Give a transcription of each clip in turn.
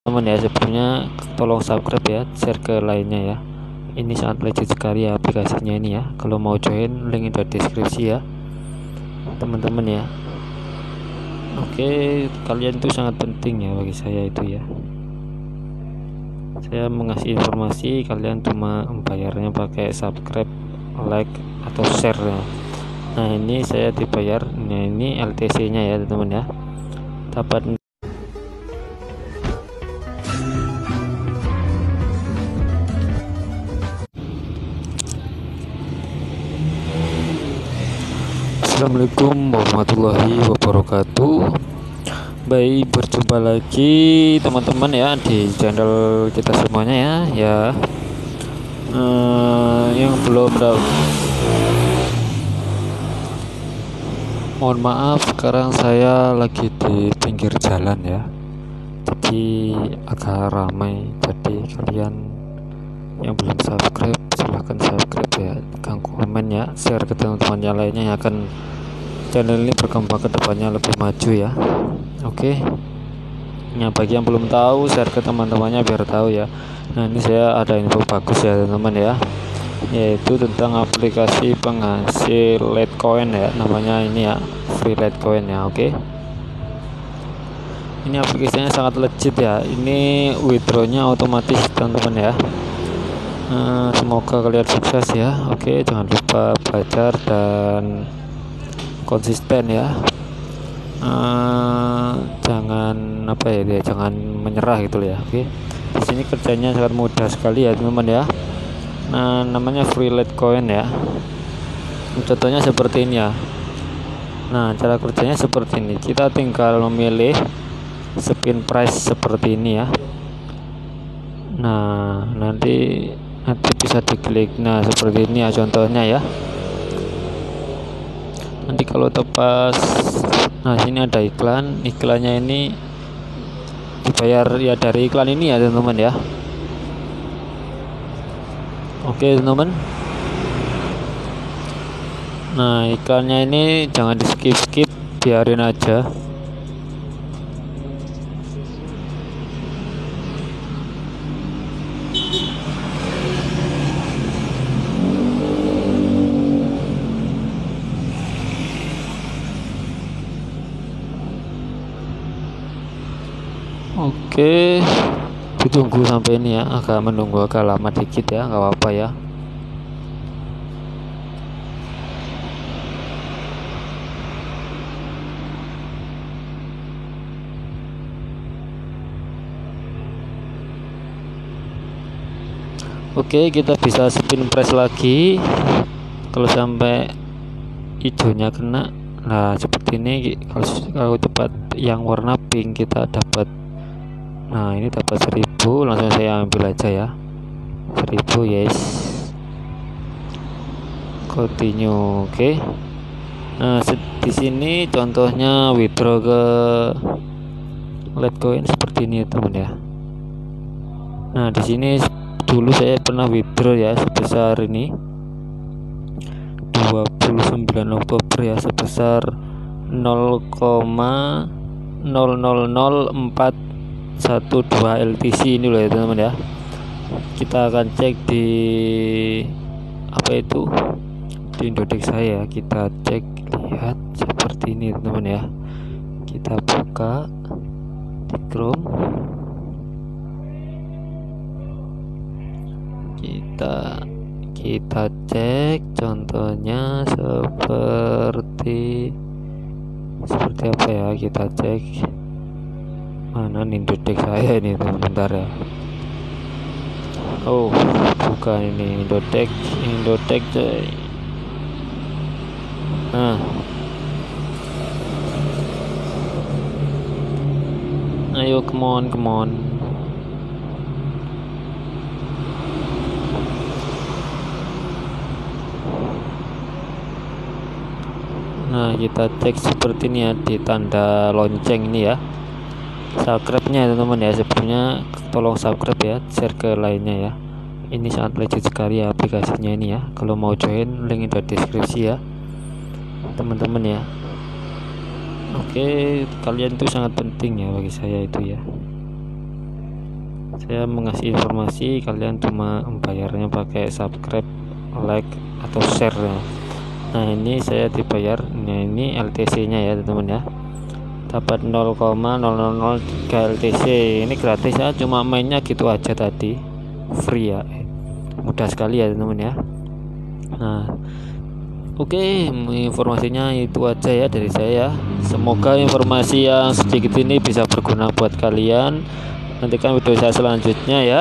teman ya sebelumnya tolong subscribe ya share ke lainnya ya. Ini sangat legit sekali ya aplikasinya ini ya. Kalau mau join link di deskripsi ya teman-teman ya. Oke kalian itu sangat penting ya bagi saya itu ya. Saya mengasih informasi kalian cuma membayarnya pakai subscribe like atau share ya. Nah ini saya dibayar nah ini LTC nya ya teman-teman ya. Dapat Assalamualaikum warahmatullahi wabarakatuh. Baik berjumpa lagi teman-teman ya di channel kita semuanya ya ya. Uh, yang belum tahu. Mohon maaf sekarang saya lagi di pinggir jalan ya. Jadi agak ramai. Jadi kalian yang belum subscribe silahkan subscribe ya tekan komen ya. Share ke teman-teman yang lainnya yang akan channel ini berkembang ke depannya lebih maju ya. Oke. Okay. ya bagi yang belum tahu share ke teman-temannya biar tahu ya. Nah ini saya ada info bagus ya teman-teman ya. Yaitu tentang aplikasi penghasil Litecoin ya. Namanya ini ya free Litecoin ya oke. Okay. ini aplikasinya sangat legit ya. Ini withdrawnya otomatis teman-teman ya uh, semoga kalian sukses ya. Oke okay, jangan lupa belajar dan konsisten ya. Uh, jangan apa ya dia jangan menyerah gitu ya. Oke di sini kerjanya sangat mudah sekali ya teman-teman ya. Nah namanya free coin ya. Contohnya seperti ini ya. Nah cara kerjanya seperti ini. Kita tinggal memilih spin price seperti ini ya. Nah nanti nanti bisa diklik. Nah seperti ini ya contohnya ya. Nanti kalau tepas nah sini ada iklan. Iklannya ini dibayar ya dari iklan ini ya teman-teman ya. Oke teman-teman. Nah iklannya ini jangan di skip skip biarin aja Oke ditunggu sampai ini ya. Agak menunggu agak lama dikit ya nggak apa-apa ya. Oke kita bisa spin press lagi. Kalau sampai hijaunya kena nah seperti ini. Kalau kalau cepat yang warna pink kita dapat nah ini dapat 1000 langsung saya ambil aja ya. 1000 yes. Continue oke. Okay. nah di sini contohnya withdraw ke Litecoin seperti ini teman ya. Nah di sini dulu saya pernah withdraw ya sebesar ini. 29 Oktober ya sebesar 0,00004 12 LTC ini loh ya teman-teman ya. Kita akan cek di apa itu? Di index saya kita cek lihat seperti ini teman-teman ya. Kita buka di Chrome. Kita kita cek contohnya seperti seperti apa ya? Kita cek mana Indodex saya ini sebentar ya. Oh bukan ini Indodex Indodex coy nah. Ayo come on come on. Nah, kita cek seperti ini ya di tanda lonceng ini ya subscribe nya teman-teman ya. Sebelumnya tolong subscribe ya. Share ke lainnya ya. Ini sangat legit sekali ya aplikasinya ini ya. Kalau mau join link di deskripsi ya. Teman-teman ya. Oke kalian itu sangat penting ya bagi saya itu ya. Saya mengasih informasi kalian cuma membayarnya pakai subscribe like atau share ya. nah ini saya dibayar. Nah ini LTC nya ya teman-teman ya dapat 0,0003 LTC ini gratis ya. Cuma mainnya gitu aja tadi. Free ya. Mudah sekali ya teman-teman ya. Nah oke informasinya itu aja ya dari saya semoga informasi yang sedikit ini bisa berguna buat kalian. Nantikan video saya selanjutnya ya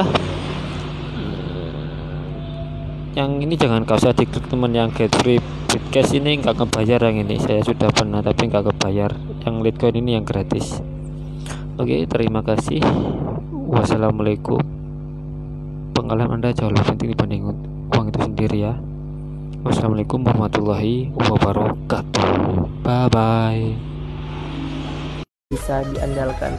yang ini jangan kau usah diklik teman yang get free podcast ini nggak kebayar yang ini. Saya sudah pernah tapi nggak kebayar. Yang Litecoin ini yang gratis. Oke terima kasih. Wassalamualaikum. Pengalaman anda jauh lebih penting dibanding uang itu sendiri ya. Wassalamualaikum warahmatullahi wabarakatuh. Bye bye bisa diandalkan